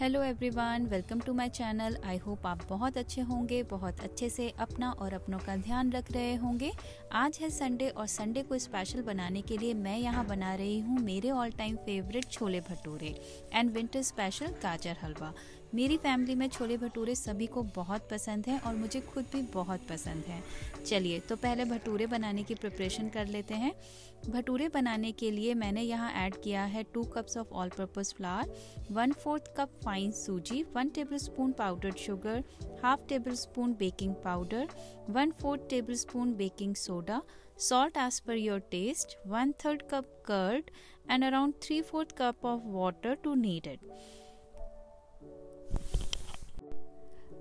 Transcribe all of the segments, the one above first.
Hello everyone welcome to my channel I hope आप बहुत अच्छे होंगे, बहुत अच्छे से अपना और अपनों का ध्यान रख रहे होंगे। आज है संडे और संडे को स्पेशल बनाने के लिए मैं यहाँ बना रही हूँ मेरे all time favourite chole bhature and winter special gajar halwa. मेरी फैमिली में छोले भटूरे सभी को बहुत पसंद हैं और मुझे खुद भी बहुत पसंद हैं चलिए तो पहले भटूरे बनाने की प्रिपरेशन कर लेते हैं भटूरे बनाने के लिए मैंने यहाँ ऐड किया है two cups of all purpose flour one fourth cup fine suji one tablespoon powdered sugar half tablespoon baking powder one fourth tablespoon baking soda salt as per your taste, one third cup curd and around 3 4 cup of water to knead it.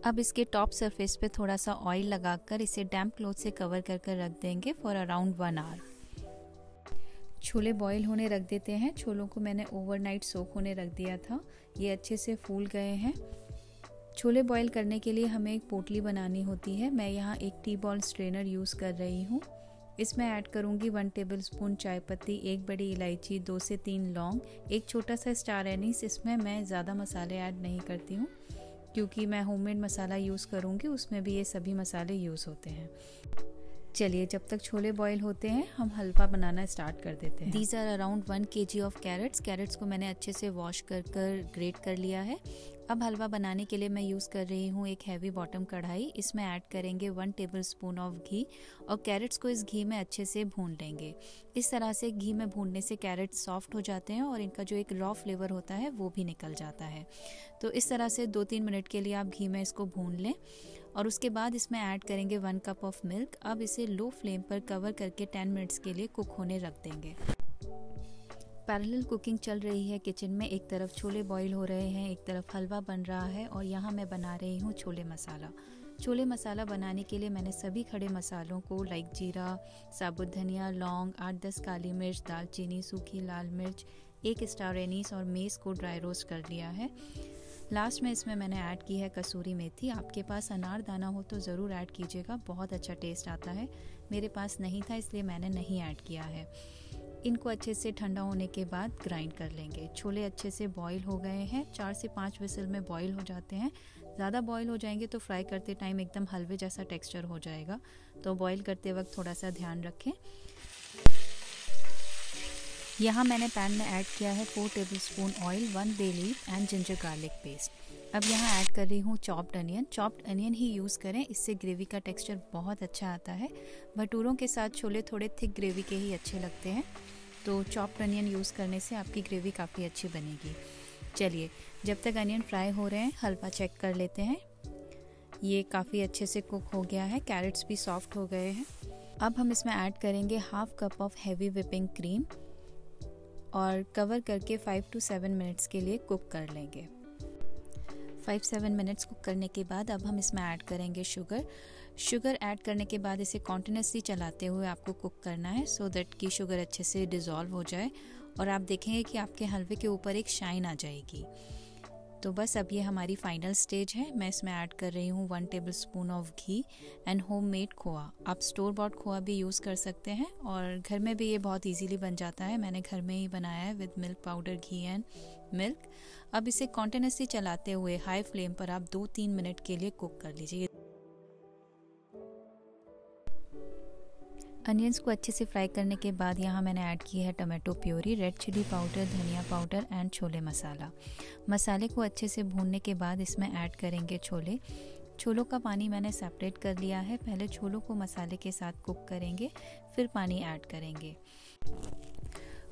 अब इसके top surface पे थोड़ा सा oil लगाकर इसे डैम्प cloth से cover कर कर रख देंगे for around one hour chole boil होने रख देते हैं। छोलों को मैंने ओवरनाइट सोख होने रख दिया था। ये अच्छे से फूल गए हैं। छोले बॉईल करने के लिए हमें एक पोटली बनानी होती है। मैं यहाँ एक टी बॉल स्ट्रेनर यूज़ कर रही हूँ। इसमें ऐड करूँगी वन टेबल स्पून चाय पत्ती एक बड़ी इलायची, दो से तीन लौंग, एक छोटा सा स्टार एनिस। इसमें मैं ज़्यादा मसाले ऐड नहीं करती हूँ, क्योंकि मैं होममेड मसाला यूज़ करूँगी, उसमें भी ये सभी मसाले यूज़ होते हैं। चलिए, जब तक छोले बॉईल होते हैं, हम हलवा बनाना स्टार्ट कर देते हैं। दीज आर अराउंड वन के जी ऑफ़ कैरेट्स कैरेट्स को मैंने अच्छे से वॉश कर कर ग्रेट कर लिया है। अब हलवा बनाने के लिए मैं यूज़ कर रही हूँ एक हैवी बॉटम कढ़ाई। इसमें ऐड करेंगे one tablespoon of ghee और कैरेट्स को इस घी में अच्छे से भून लेंगे। इस तरह से घी में भूनने से कैरेट सॉफ्ट हो जाते हैं और इनका जो एक रॉ फ्लेवर होता है, वो भी निकल जाता है। तो इस तरह से दो तीन मिनट के लिए आप घी में इसको भून लें। और उसके बाद इसमें ऐड करेंगे वन कप ऑफ़ मिल्क। अब इसे लो फ्लेम पर कवर करके टेन मिनट्स के लिए कुक होने रख देंगे। पैरेलल कुकिंग चल रही है किचन में। एक तरफ़ छोले बॉईल हो रहे हैं, एक तरफ़ हलवा बन रहा है और यहाँ मैं बना रही हूँ छोले मसाला। छोले मसाला बनाने के लिए मैंने सभी खड़े मसालों को लाइक जीरा, साबुत धनिया, लौंग, आठ दस काली मिर्च, दालचीनी, सूखी लाल मिर्च, एक स्टार एनीस और मेस को ड्राई रोस्ट कर लिया है। लास्ट में इसमें मैंने ऐड की है कसूरी मेथी। आपके पास अनार दाना हो तो ज़रूर ऐड कीजिएगा। बहुत अच्छा टेस्ट आता है। मेरे पास नहीं था, इसलिए मैंने नहीं ऐड किया है। इनको अच्छे से ठंडा होने के बाद ग्राइंड कर लेंगे। छोले अच्छे से बॉईल हो गए हैं। चार से पाँच विसल में बॉईल हो जाते हैं। ज़्यादा बॉईल हो जाएँगे तो फ्राई करते टाइम एकदम हलवे जैसा टेक्सचर हो जाएगा। तो बॉईल करते वक्त थोड़ा सा ध्यान रखें। यहाँ मैंने पैन में ऐड किया है four tablespoon oil one bay leaf and ginger garlic paste अब यहाँ ऐड कर रही हूँ चॉप्ड अनियन चॉप्ड अनियन ही यूज़ करें, इससे ग्रेवी का टेक्सचर बहुत अच्छा आता है। भटूरों के साथ छोले थोड़े थिक ग्रेवी के ही अच्छे लगते हैं। तो चॉप्ड अनियन यूज़ करने से आपकी ग्रेवी काफ़ी अच्छी बनेगी। चलिए, जब तक अनियन फ्राई हो रहे हैं, हलवा चेक कर लेते हैं। ये काफ़ी अच्छे से कुक हो गया है कैरेट्स भी सॉफ्ट हो गए हैं। अब हम इसमें ऐड करेंगे half cup of heavy whipping cream और कवर करके फाइव टू सेवन मिनट्स के लिए कुक कर लेंगे। फाइव सेवन मिनट्स कुक करने के बाद अब हम इसमें ऐड करेंगे शुगर शुगर ऐड करने के बाद इसे कॉन्टीन्यूसली चलाते हुए आपको कुक करना है सो so दैट कि शुगर अच्छे से डिज़ोल्व हो जाए। और आप देखेंगे कि आपके हलवे के ऊपर एक शाइन आ जाएगी। तो बस अब ये हमारी फाइनल स्टेज है। मैं इसमें ऐड कर रही हूँ one tablespoon of ghee and homemade khoya. आप स्टोर बॉट खोआ भी यूज़ कर सकते हैं और घर में भी ये बहुत इजीली बन जाता है। मैंने घर में ही बनाया है with milk powder ghee and milk अब इसे कॉन्टीन्यूसली चलाते हुए हाई फ्लेम पर आप दो तीन मिनट के लिए कुक कर लीजिए। अनियंस को अच्छे से फ्राई करने के बाद यहाँ मैंने ऐड की है tomato puree, red chilli powder, dhania powder and chole masala. मसाले को अच्छे से भूनने के बाद इसमें ऐड करेंगे छोले। छोलों का पानी मैंने सेपरेट कर लिया है। पहले छोलों को मसाले के साथ कुक करेंगे, फिर पानी ऐड करेंगे।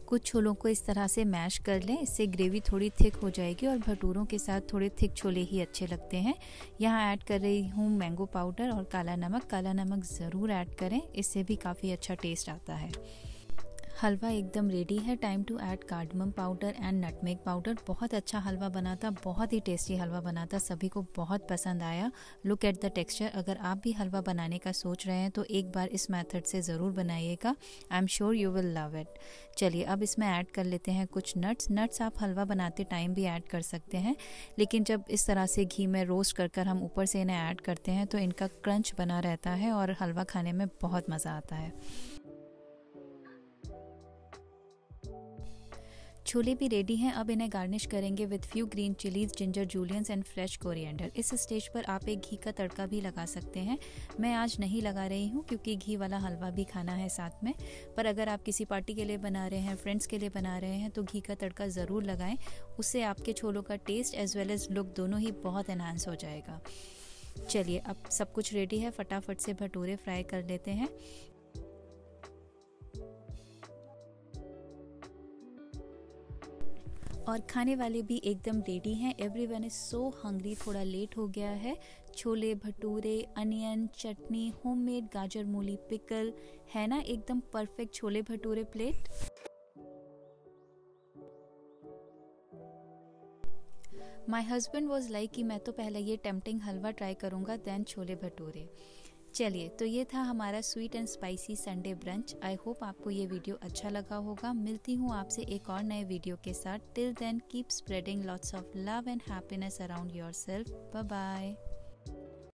कुछ छोलों को इस तरह से मैश कर लें। इससे ग्रेवी थोड़ी थिक हो जाएगी और भटूरों के साथ थोड़े थिक छोले ही अच्छे लगते हैं। यहाँ ऐड कर रही हूँ मैंगो पाउडर और काला नमक। काला नमक ज़रूर ऐड करें। इससे भी काफ़ी अच्छा टेस्ट आता है। हलवा एकदम रेडी है time to add cardamom powder and nutmeg powder बहुत अच्छा हलवा बना था बहुत ही टेस्टी हलवा बना था सभी को बहुत पसंद आया। लुक एट द टेक्सचर अगर आप भी हलवा बनाने का सोच रहे हैं तो एक बार इस मेथड से ज़रूर बनाइएगा। I am sure you will love it चलिए, अब इसमें ऐड कर लेते हैं कुछ नट्स नट्स आप हलवा बनाते टाइम भी ऐड कर सकते हैं, लेकिन जब इस तरह से घी में रोस्ट कर कर हम ऊपर से इन्हें ऐड करते हैं तो इनका क्रंच बना रहता है और हलवा खाने में बहुत मज़ा आता है। छोले भी रेडी हैं। अब इन्हें गार्निश करेंगे with few green chillies ginger juliennes and fresh coriander इस स्टेज पर आप एक घी का तड़का भी लगा सकते हैं। मैं आज नहीं लगा रही हूँ क्योंकि घी वाला हलवा भी खाना है साथ में। पर अगर आप किसी पार्टी के लिए बना रहे हैं फ्रेंड्स के लिए बना रहे हैं तो घी का तड़का ज़रूर लगाएँ। उससे आपके छोलों का taste as well as look दोनों ही बहुत एनहांस हो जाएगा। चलिए, अब सब कुछ रेडी है। फटाफट से भटूरे फ्राई कर लेते हैं। और खाने वाले भी एकदम रेडी हैं। Everyone is so hungry थोड़ा लेट हो गया है। छोले, भटूरे अनियन चटनी होममेड गाजर, मूली पिकल है ना? एकदम perfect chole bhature plate my husband was like कि मैं तो पहले ये टेम्पटिंग हलवा ट्राई करूँगा दैन छोले भटूरे। चलिए तो ये था हमारा sweet and spicy Sunday brunch I hope आपको ये वीडियो अच्छा लगा होगा। मिलती हूँ आपसे एक और नए वीडियो के साथ. Till then keep spreading lots of love and happiness around yourself bye